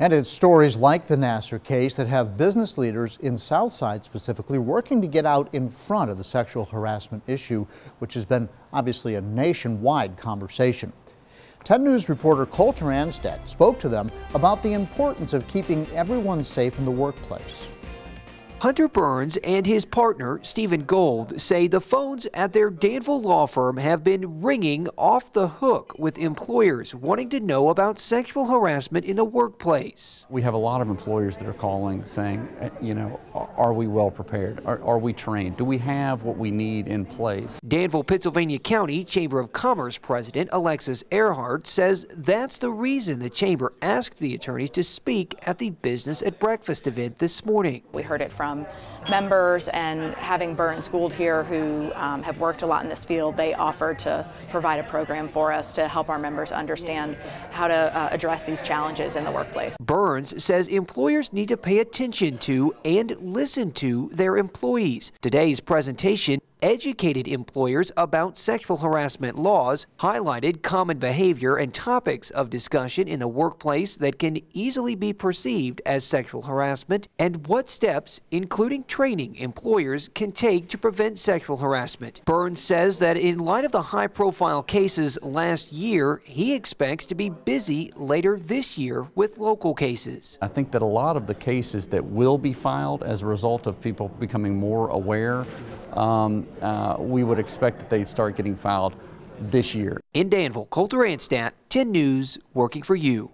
And it's stories like the Nassar case that have business leaders in Southside specifically working to get out in front of the sexual harassment issue, which has been obviously a nationwide conversation. 10 News reporter Colter Anstaett spoke to them about the importance of keeping everyone safe in the workplace. Hunter Burns and his partner, Stephen Gold, say the phones at their Danville law firm have been ringing off the hook with employers wanting to know about sexual harassment in the workplace. We have a lot of employers that are calling saying, eh, you know, are we well prepared? Are, are we trained? Do we have what we need in place? Danville, Pittsylvania County Chamber of Commerce President Alexis Earhart says that's the reason the chamber asked the attorneys to speak at the Business at Breakfast event this morning. We heard it from from members and having Burns Gould here who um, have worked a lot in this field, they offered to provide a program for us to help our members understand how to uh, address these challenges in the workplace. Burns says employers need to pay attention to and listen to their employees. Today's presentation educated employers about sexual harassment laws, highlighted common behavior and topics of discussion in the workplace that can easily be perceived as sexual harassment, and what steps, including training, employers can take to prevent sexual harassment. Burns says that in light of the high profile cases last year, he expects to be busy later this year with local cases. I think that a lot of the cases that will be filed as a result of people becoming more aware um, uh, we would expect that they'd start getting filed this year. In Danville, Colter Anstaett, 10 News, working for you.